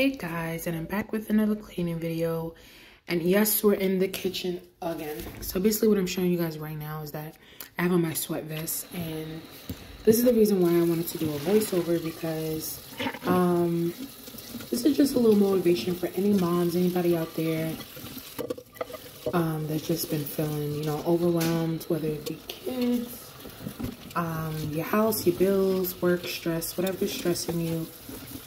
Hey guys, and I'm back with another cleaning video. And yes, we're in the kitchen again. So basically what I'm showing you guys right now is that I have on my sweat vest. And this is the reason why I wanted to do a voiceover because um, this is just a little motivation for any moms, anybody out there um, that's just been feeling, you know, overwhelmed, whether it be kids, um, your house, your bills, work, stress, whatever's stressing you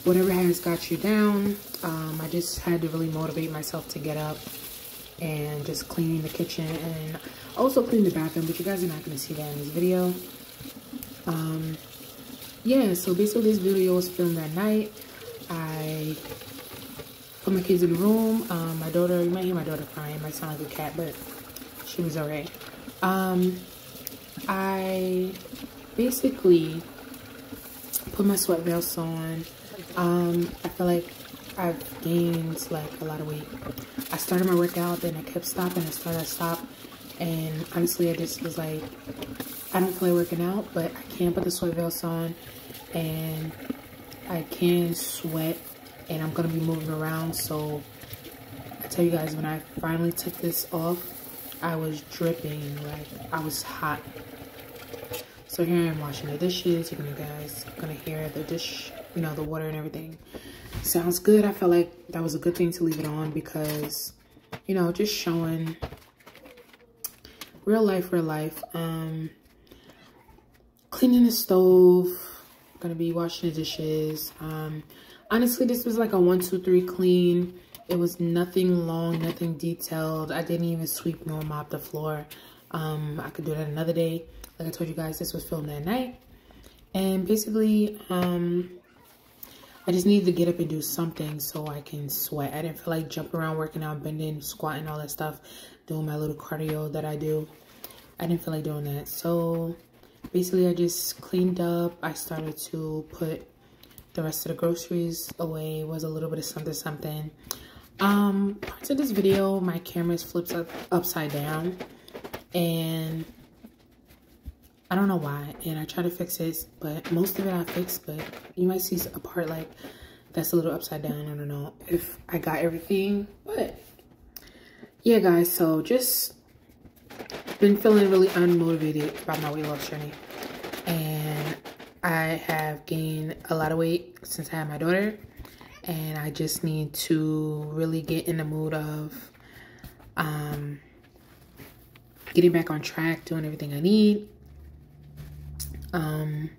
whatever has got you down. Um, I just had to really motivate myself to get up and just clean the kitchen and also clean the bathroom, but you guys are not going to see that in this video. Um, yeah, so basically this video was filmed at night. I put my kids in the room. Um, my daughter, you might hear my daughter crying. Might sound like a cat, but she was alright. Um, I basically put my sweat vest on um, I feel like I've gained like a lot of weight. I started my workout, then I kept stopping. I started, to stop, and honestly, I just was like, I don't feel like working out, but I can put the sweat vest on, and I can sweat, and I'm gonna be moving around. So I tell you guys, when I finally took this off, I was dripping, like I was hot. So here I am washing the dishes. You're guys gonna hear the dish you know, the water and everything. Sounds good. I felt like that was a good thing to leave it on because, you know, just showing real life, real life. Um, cleaning the stove, gonna be washing the dishes. Um, honestly, this was like a one, two, three clean. It was nothing long, nothing detailed. I didn't even sweep nor mop the floor. Um, I could do that another day. Like I told you guys, this was filmed that night. And basically, um, I just needed to get up and do something so I can sweat. I didn't feel like jumping around, working out, bending, squatting, all that stuff, doing my little cardio that I do. I didn't feel like doing that. So basically I just cleaned up. I started to put the rest of the groceries away. It was a little bit of something, something. Um, parts of this video, my camera is flipped up, upside down. And I don't know why, and I try to fix it, but most of it I fixed, but you might see a part like that's a little upside down. I don't know if I got everything, but yeah, guys, so just been feeling really unmotivated about my weight loss journey, and I have gained a lot of weight since I had my daughter, and I just need to really get in the mood of um, getting back on track, doing everything I need, um,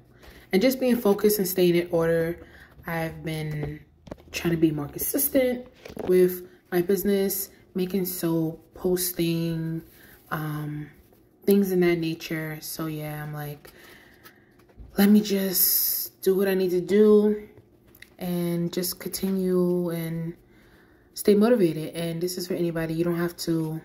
and just being focused and staying in order. I've been trying to be more consistent with my business, making so posting, um, things in that nature. So yeah, I'm like, let me just do what I need to do and just continue and stay motivated. And this is for anybody. You don't have to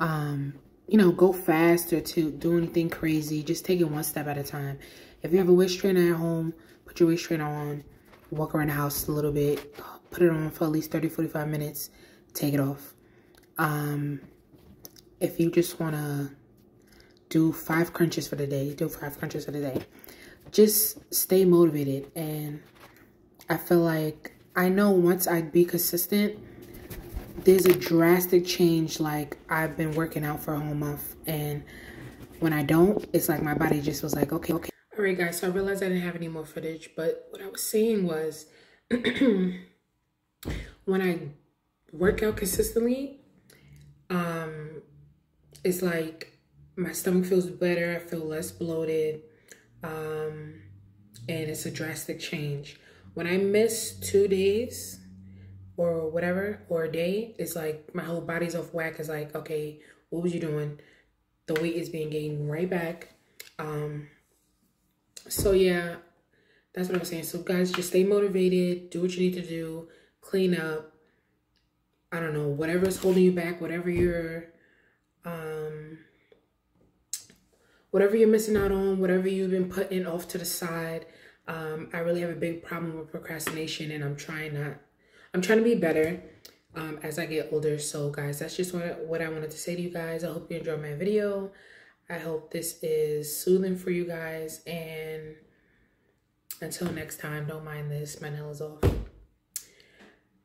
um, you know, go fast or to do anything crazy. Just take it one step at a time. If you have a waist trainer at home, put your waist trainer on, walk around the house a little bit, put it on for at least 30, 45 minutes, take it off. Um, if you just want to do five crunches for the day, do five crunches for the day. Just stay motivated. And I feel like I know once I be consistent, there's a drastic change. Like I've been working out for a whole month and when I don't, it's like my body just was like, okay, okay. All right, guys, so I realized I didn't have any more footage, but what I was saying was when I work out consistently, um, it's like my stomach feels better. I feel less bloated. Um, and it's a drastic change. When I miss two days, or whatever or a day, it's like my whole body's off whack. It's like, okay, what was you doing? The weight is being gained right back. Um, so yeah, that's what I'm saying. So guys, just stay motivated, do what you need to do, clean up. I don't know, whatever's holding you back, whatever you're, um, whatever you're missing out on, whatever you've been putting off to the side. Um, I really have a big problem with procrastination and I'm trying not I'm trying to be better um, as I get older. So guys, that's just what, what I wanted to say to you guys. I hope you enjoyed my video. I hope this is soothing for you guys. And until next time, don't mind this. My nail is off.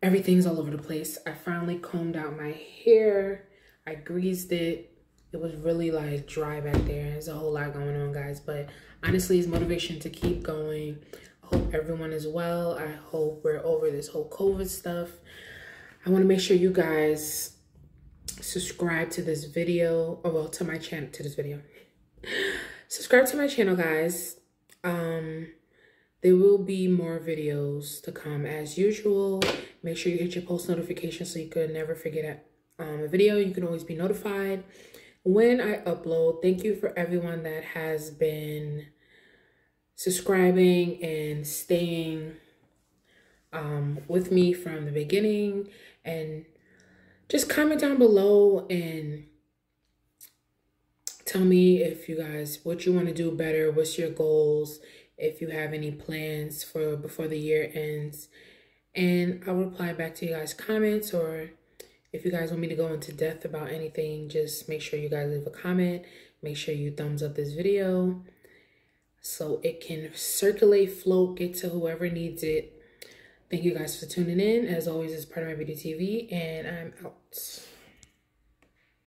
everything's all over the place. I finally combed out my hair. I greased it. It was really like dry back there. There's a whole lot going on, guys. But honestly, it's motivation to keep going. Hope everyone is well. I hope we're over this whole COVID stuff. I want to make sure you guys subscribe to this video, or well, to my channel, to this video. subscribe to my channel, guys. Um, there will be more videos to come as usual. Make sure you hit your post notifications so you could never forget um, a video. You can always be notified when I upload. Thank you for everyone that has been subscribing and staying um, with me from the beginning. And just comment down below and tell me if you guys, what you want to do better. What's your goals? if you have any plans for before the year ends. And I'll reply back to you guys' comments or if you guys want me to go into depth about anything, just make sure you guys leave a comment. Make sure you thumbs up this video so it can circulate, float, get to whoever needs it. Thank you guys for tuning in. As always, it's PardonMyBeautii TV, and I'm out.